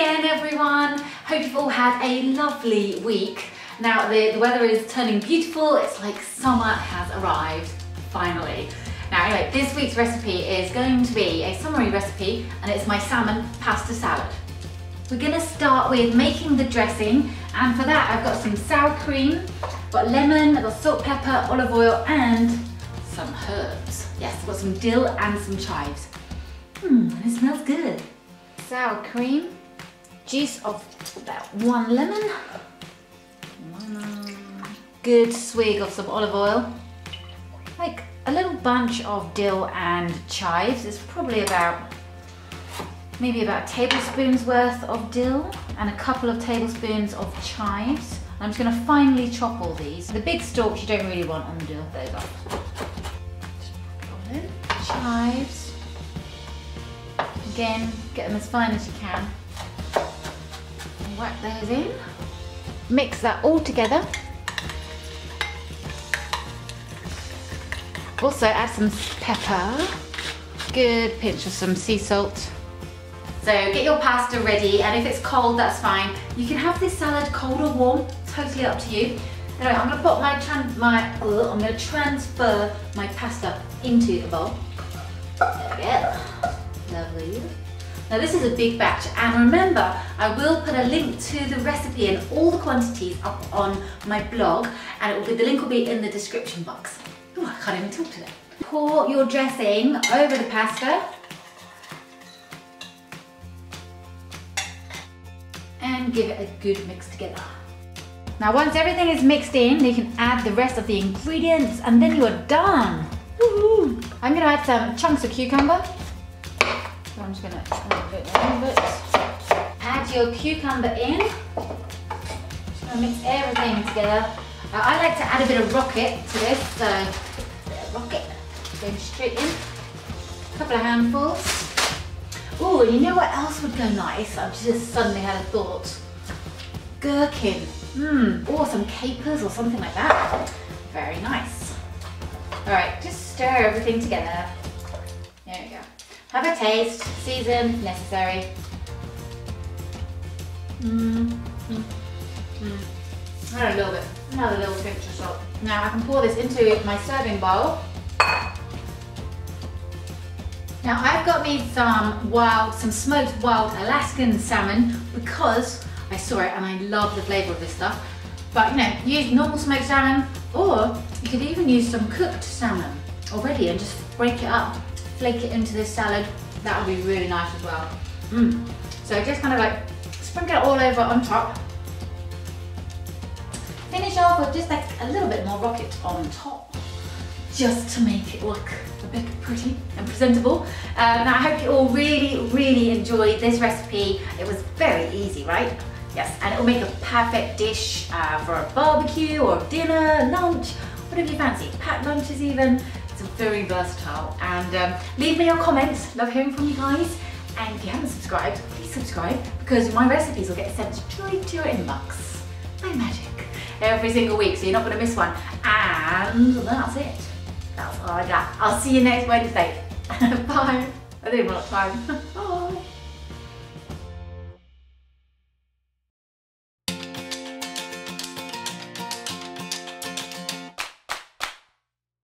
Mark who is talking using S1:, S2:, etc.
S1: again everyone. Hope you've all had a lovely week. Now the, the weather is turning beautiful. It's like summer has arrived, finally. Now anyway, this week's recipe is going to be a summary recipe and it's my salmon pasta salad. We're gonna start with making the dressing and for that I've got some sour cream, got lemon, I've got salt, pepper, olive oil and some herbs. Yes, I've got some dill and some chives. Mmm, it smells good. Sour cream, juice of about one lemon, uh, good swig of some olive oil, like a little bunch of dill and chives. It's probably about maybe about a tablespoon's worth of dill and a couple of tablespoons of chives. I'm just gonna finely chop all these. The big stalks you don't really want on the dill, you go. Chives. Again, get them as fine as you can. Whack those in. Mix that all together. Also add some pepper. Good pinch of some sea salt. So get your pasta ready and if it's cold, that's fine. You can have this salad cold or warm, totally up to you. Anyway, I'm gonna put my, my uh, I'm gonna transfer my pasta into a bowl. There we go. Lovely. Now this is a big batch and remember I will put a link to the recipe and all the quantities up on my blog and it will be, the link will be in the description box. Ooh, I can't even talk today. Pour your dressing over the pasta and give it a good mix together. Now once everything is mixed in, you can add the rest of the ingredients and then you are done. I'm gonna add some chunks of cucumber. So I'm just a bit, Add your cucumber in. Just gonna mix everything together. Uh, I like to add a bit of rocket to this, so rocket going straight in. A couple of handfuls. Oh, and you know what else would go nice? I've just suddenly had a thought. Gherkin. Mmm, or some capers or something like that. Very nice. All right, just stir everything together. There we go. Have a taste, season, necessary. Mmm, mmm, mmm. Add a little bit, another little pinch of salt. Now I can pour this into my serving bowl. Now I've got me some wild, some smoked wild Alaskan salmon because I saw it and I love the flavour of this stuff. But you know, use normal smoked salmon or you could even use some cooked salmon already and just break it up, flake it into this salad. That would be really nice as well. Mm. So just kind of like sprinkle it all over on top. Finish off with just like a little bit more rocket on top just to make it look a bit pretty and presentable. Um, I hope you all really, really enjoyed this recipe. It was very easy, right? Yes, and it will make a perfect dish uh, for a barbecue or dinner, lunch, whatever you fancy. Packed lunches even. It's very versatile. And um, leave me your comments. Love hearing from you guys. And if you haven't subscribed, please subscribe because my recipes will get sent straight to your inbox by magic every single week, so you're not going to miss one. And that's it. That's all I got. I'll see you next Wednesday. Bye. I didn't want time. Bye.